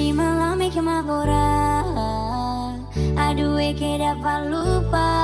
Di malam Eke mabora Aduh eh, Eke dapat lupa.